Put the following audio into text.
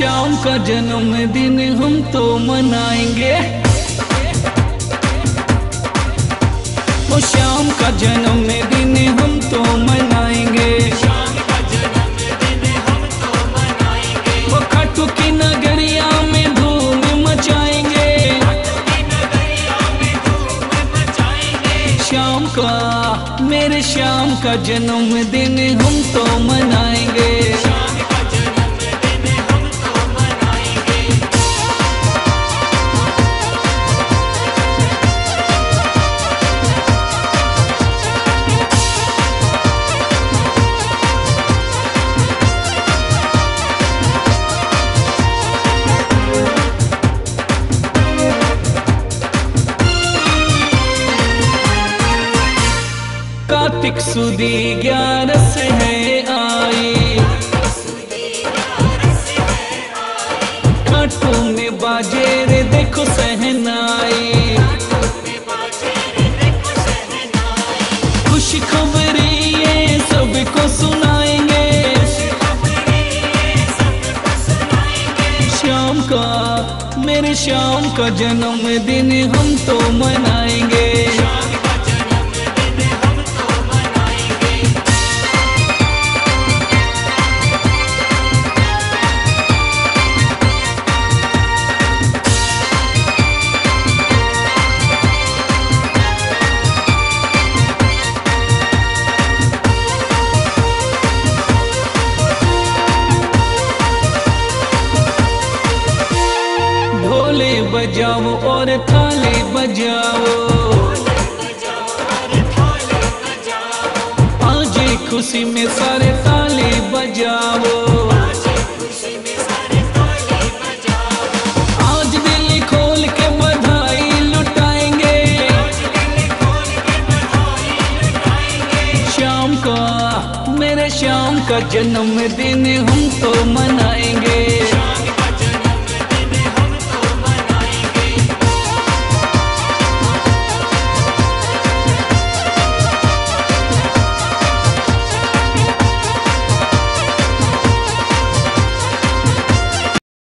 शाम का जन्मदिन हम तो मनाएँगे। वो श्याम का जन्मदिन हम तो मनाएँगे। वो खटू की नगरिया में धूम मचाएँगे। शाम का, मेरे शाम का जन्मदिन हम तो कार्तिक सुदी ग्यारस है आई। काटू में बाजे रे देखो सहनाई। खुश खबरी ये सबको सुनाएँगे। शाम का, मेरे शाम का जन्मदिन हम तो मनाएँगे। बजाओ और थाले बजाओ। आज खुशी में सारे ताले बजाओ। आज खोल के लुटाएँगे। का, मेरे शाम का जन्मदिन हम तो